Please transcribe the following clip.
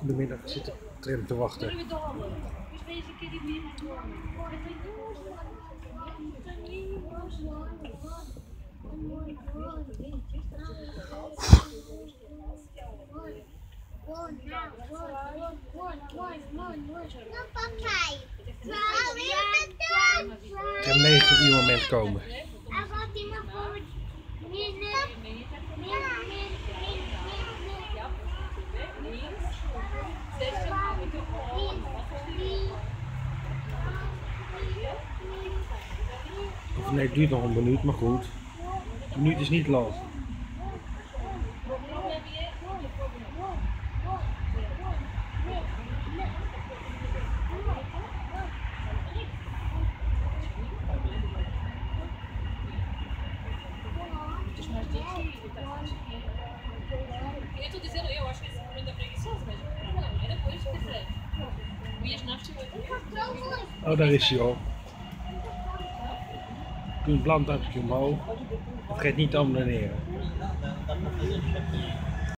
Goedemiddag, ik zit op de tram te wachten. Dus meer Tram 9 uur moment komen. Nee, het duurt nog een minuut, maar goed. Een minuut is niet lang. Oh, daar is hij al. Doe het blauwduimpje omhoog. Vergeet niet te abonneren.